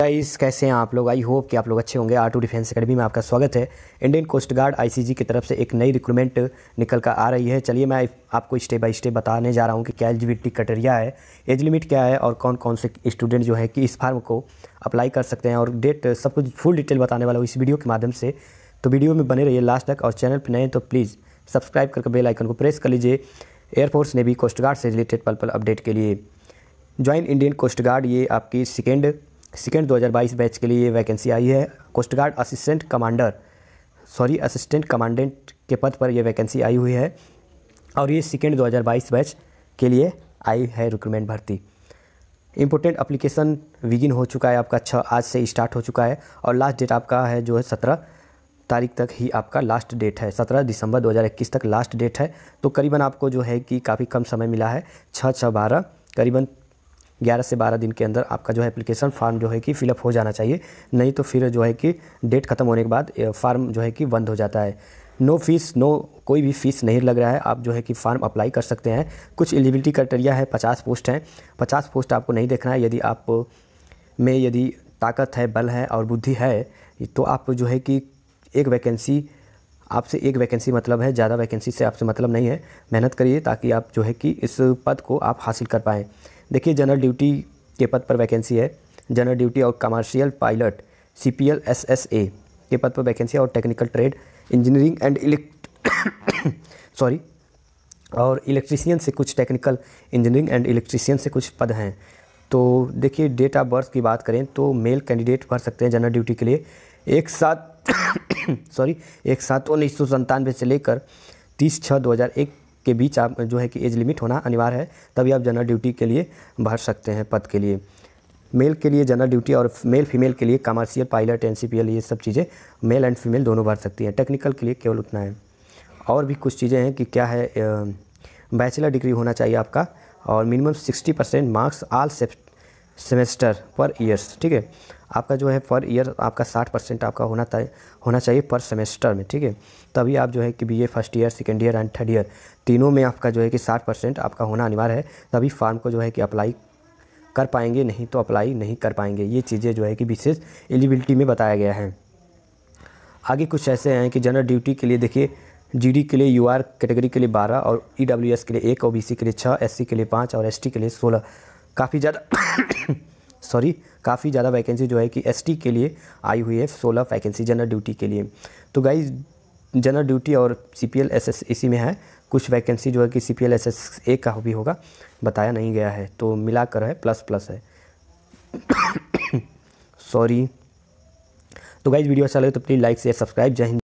Guys कैसे हैं आप लोग? आई होप कि आप लोग अच्छे होंगे। आर टू डिफेंस अकेडमी में आपका स्वागत है। इंडियन कोस्ट गार्ड आईसीजी की तरफ़ से एक नई रिक्रूटमेंट निकल कर आ रही है। चलिए मैं आपको स्टेप बाय स्टेप बताने जा रहा हूँ कि क्या एलिजिबिलिटी क्राइटेरिया है एज लिमिट क्या है और कौन कौन से स्टूडेंट जो है कि इस फार्म को अप्लाई कर सकते हैं। और डेट सब कुछ फुल डिटेल बताने वाला हूँ इस वीडियो के माध्यम से। तो वीडियो में बने रहिए लास्ट तक। और चैनल पर नए तो प्लीज़ सब्सक्राइब करके बेल आइकन को प्रेस कर लीजिए। एयरफोर्स ने भी कोस्ट गार्ड से रिलेटेड पल पल अपडेट के लिए ज्वाइन इंडियन कोस्ट गार्ड ये आपकी सेकेंड सेकेंड 2022 बैच के लिए ये वैकेंसी आई है। Coast Guard assistant commander, sorry, assistant commandant के पद पर यह वैकेंसी आई हुई है और ये सेकेंड 2022 बैच के लिए आई है रिक्रूटमेंट भर्ती। इम्पोर्टेंट अप्लीकेशन विगिन हो चुका है, आपका छः आज से स्टार्ट हो चुका है और लास्ट डेट आपका है जो है सत्रह तारीख तक ही आपका लास्ट डेट है। सत्रह दिसंबर 2021 तक लास्ट डेट है। तो करीबन आपको जो है कि काफ़ी कम समय मिला है छः छः बारह, करीबन ग्यारह से बारह दिन के अंदर आपका जो है एप्लीकेशन फार्म जो है कि फिलअप हो जाना चाहिए। नहीं तो फिर जो है कि डेट ख़त्म होने के बाद फार्म जो है कि बंद हो जाता है। नो फ़ीस नो कोई भी फ़ीस नहीं लग रहा है। आप जो है कि फार्म अप्लाई कर सकते हैं। कुछ एलिजिबिलिटी क्राइटेरिया है, पचास पोस्ट हैं। पचास पोस्ट आपको नहीं देखना है। यदि आप, में यदि ताकत है, बल है और बुद्धि है तो आप जो है कि एक वैकेंसी आपसे एक वैकेंसी मतलब है, ज़्यादा वैकेंसी से आपसे मतलब नहीं है। मेहनत करिए ताकि आप जो है कि इस पद को आप हासिल कर पाएँ। देखिए जनरल ड्यूटी के पद पर वैकेंसी है। जनरल ड्यूटी और commercial pilot C P L S S A के पद पर वैकेंसी और technical trade engineering and elect sorry और इलेक्ट्रीशियन से कुछ टेक्निकल इंजीनियरिंग एंड इलेक्ट्रीशियन से कुछ पद हैं। तो देखिए डेट ऑफ़ बर्थ की बात करें तो मेल कैंडिडेट भर सकते हैं जनरल ड्यूटी के लिए। एक सात सॉरी एक सात उन्नीस सौ संतानवे से लेकर तीस छः दो हज़ार एक के बीच आप जो है कि एज लिमिट होना अनिवार्य है, तभी आप जनरल ड्यूटी के लिए भर सकते हैं पद के लिए। मेल के लिए जनरल ड्यूटी और मेल फीमेल के लिए कमर्शियल, पायलट, एनसीपीएल, ये सब चीज़ें मेल एंड फीमेल दोनों भर सकती हैं। टेक्निकल के लिए केवल उतना है। और भी कुछ चीज़ें हैं कि क्या है बैचलर डिग्री होना चाहिए आपका और minimum sixty percent marks all semester per years, ठीक है? आपका जो है पर ईयर आपका साठ परसेंट आपका होना तय, होना चाहिए पर सेमेस्टर में, ठीक है? तभी आप जो है कि B A first year second year and third year तीनों में आपका जो है कि साठ परसेंट आपका होना अनिवार्य है। तभी फार्म को जो है कि अप्लाई कर पाएँगे, नहीं तो अप्लाई नहीं कर पाएँगे। ये चीज़ें जो है कि विशेष एलिजिबिलिटी में बताया गया है। आगे कुछ ऐसे हैं कि जनरल ड्यूटी के लिए देखिए जीडी के लिए यूआर कैटेगरी के लिए बारह और ईडब्ल्यूएस के लिए एक और बीसी के लिए छः एससी के लिए पाँच और एसटी के लिए सोलह। काफ़ी ज़्यादा सॉरी, काफ़ी ज़्यादा वैकेंसी जो है कि एसटी के लिए आई हुई है, सोलह वैकेंसी जनरल ड्यूटी के लिए। तो गाइज़ जनरल ड्यूटी और C P L S S इसी में है। कुछ वैकेंसी जो है कि C P L S S A का भी होगा, बताया नहीं गया है। तो मिलाकर है प्लस प्लस है। सॉरी। तो गाइज़ वीडियो अच्छा लगे तो प्लीज़ लाइक शेयर सब्सक्राइब जय हिंद।